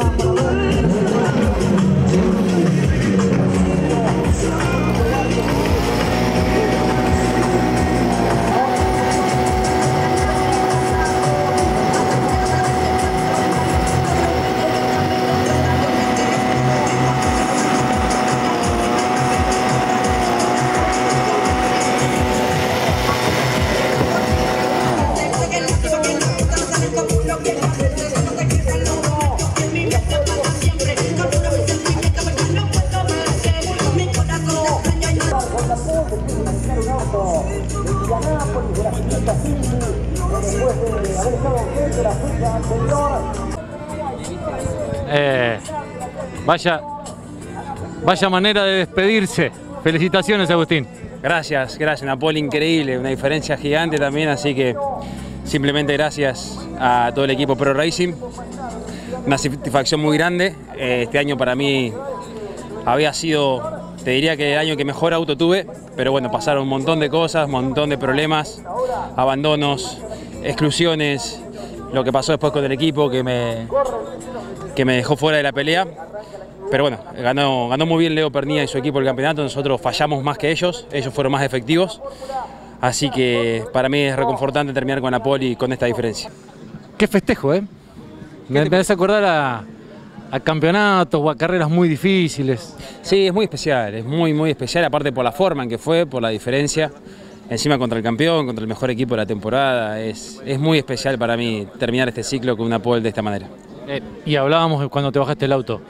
I'm alone. Eh, vaya, vaya manera de despedirse. Felicitaciones, Agustín. Gracias, gracias. Una pole increíble, una diferencia gigante también, así que simplemente gracias a todo el equipo Pro Racing. Una satisfacción muy grande. Eh, Este año para mí había sido, te diría que el año que mejor auto tuve, pero bueno, pasaron un montón de cosas, un montón de problemas, abandonos, exclusiones, lo que pasó después con el equipo que me, que me dejó fuera de la pelea. Pero bueno, ganó, ganó muy bien Leo Pernilla y su equipo el campeonato, nosotros fallamos más que ellos, ellos fueron más efectivos. Así que para mí es reconfortante terminar con la pole y con esta diferencia. Qué festejo, ¿eh? Me, me hace acordar a, a campeonatos o a carreras muy difíciles. Sí, es muy especial, es muy, muy especial, aparte por la forma en que fue, por la diferencia. Encima contra el campeón, contra el mejor equipo de la temporada. Es, es muy especial para mí terminar este ciclo con una pole de esta manera. Eh, y hablábamos cuando te bajaste el auto,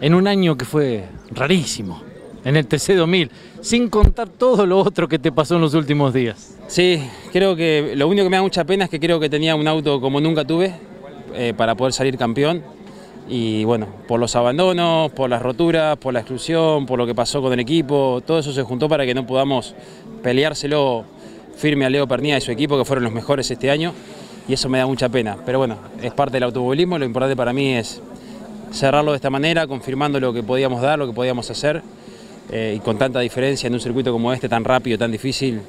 en un año que fue rarísimo, en el TC2000, sin contar todo lo otro que te pasó en los últimos días. Sí, creo que lo único que me da mucha pena es que creo que tenía un auto como nunca tuve eh, para poder salir campeón. Y bueno, por los abandonos, por las roturas, por la exclusión, por lo que pasó con el equipo, todo eso se juntó para que no podamos peleárselo firme a Leo Pernía y su equipo, que fueron los mejores este año, y eso me da mucha pena. Pero bueno, es parte del automovilismo, lo importante para mí es cerrarlo de esta manera, confirmando lo que podíamos dar, lo que podíamos hacer, eh, y con tanta diferencia en un circuito como este, tan rápido, tan difícil,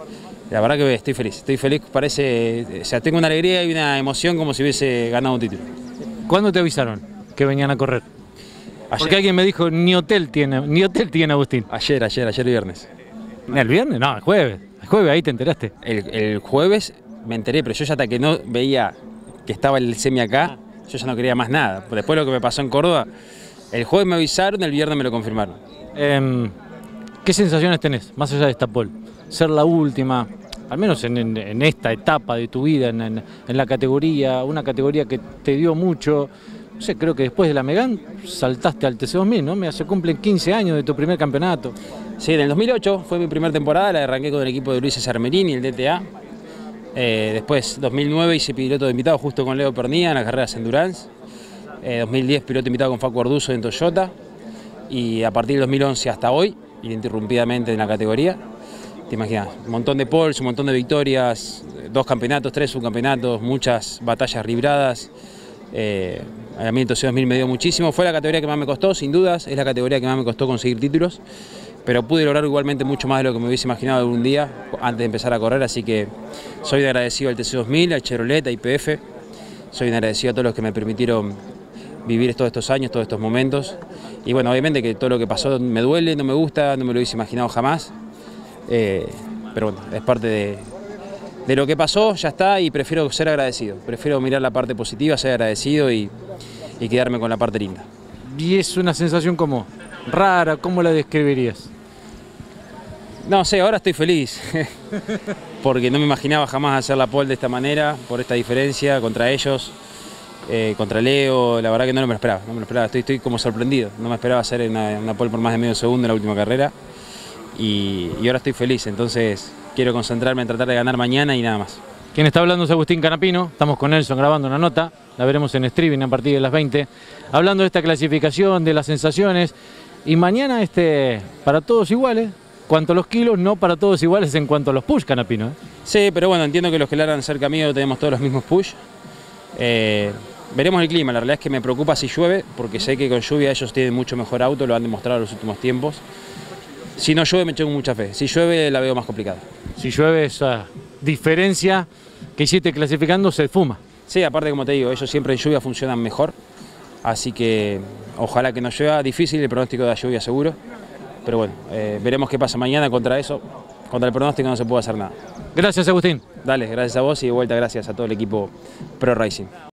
la verdad que estoy feliz, estoy feliz, parece, o sea, tengo una alegría y una emoción como si hubiese ganado un título. ¿Cuándo te avisaron que venían a correr? Porque alguien me dijo, ni hotel tiene, ni hotel tiene Agustín. ayer, ayer, ayer viernes. ¿El viernes? No, el jueves. El jueves ahí te enteraste. El, el jueves me enteré, pero yo ya hasta que no veía que estaba el semi acá, yo ya no quería más nada. Después de lo que me pasó en Córdoba, el jueves me avisaron, el viernes me lo confirmaron. Em, ¿Qué sensaciones tenés, más allá de esta pole? Ser la última, al menos en, en- en esta etapa de tu vida, en- en la categoría, una categoría que te dio mucho. Creo que después de la Megan saltaste al TC2000, ¿no? Me se cumplen 15 años de tu primer campeonato. Sí, en el 2008 fue mi primera temporada, la arranqué con el equipo de Luis César Merini, el DTA. Eh, después, 2009 hice piloto de invitado justo con Leo Pernía en las carreras Endurance. Eh, 2010 piloto invitado con Facu Arduzo en Toyota. Y a partir del 2011 hasta hoy, ininterrumpidamente en la categoría. Te imaginas, un montón de poles, un montón de victorias, dos campeonatos, tres subcampeonatos, muchas batallas libradas. Eh, a mí el TC 2000 me dio muchísimo. Fue la categoría que más me costó, sin dudas. Es la categoría que más me costó conseguir títulos. Pero pude lograr igualmente mucho más de lo que me hubiese imaginado algún día antes de empezar a correr. Así que soy agradecido al TC 2000, al Chevrolet, a IPF. Soy agradecido a todos los que me permitieron vivir todos estos años, todos estos momentos. Y bueno, obviamente que todo lo que pasó me duele, no me gusta, no me lo hubiese imaginado jamás. Eh, pero bueno, es parte de, de lo que pasó, ya está, y prefiero ser agradecido. Prefiero mirar la parte positiva, ser agradecido y, y quedarme con la parte linda. Y es una sensación como rara, ¿cómo la describirías? No sé, ahora estoy feliz, porque no me imaginaba jamás hacer la pole de esta manera, por esta diferencia contra ellos, eh, contra Leo, la verdad que no me lo esperaba, no me lo esperaba, estoy, estoy como sorprendido, no me esperaba hacer una, una pole por más de medio segundo en la última carrera, y, y ahora estoy feliz, entonces quiero concentrarme en tratar de ganar mañana y nada más. Quien está hablando es Agustín Canapino, estamos con Nelson grabando una nota, la veremos en streaming a partir de las 20, hablando de esta clasificación, de las sensaciones, y mañana este, para todos iguales, cuanto a los kilos, no para todos iguales en cuanto a los push, Canapino. ¿eh? Sí, pero bueno, entiendo que los que largan cerca mío tenemos todos los mismos push. Eh, veremos el clima, la realidad es que me preocupa si llueve, porque sé que con lluvia ellos tienen mucho mejor auto, lo han demostrado en los últimos tiempos. Si no llueve me tengo mucha fe, si llueve la veo más complicada. Si llueve esa diferencia que hiciste clasificando se fuma. Sí, aparte como te digo, ellos siempre en lluvia funcionan mejor. Así que ojalá que nos llueva, difícil el pronóstico de la lluvia seguro, pero bueno, eh, veremos qué pasa mañana contra eso, contra el pronóstico no se puede hacer nada. Gracias Agustín. Dale, gracias a vos y de vuelta gracias a todo el equipo Pro Racing.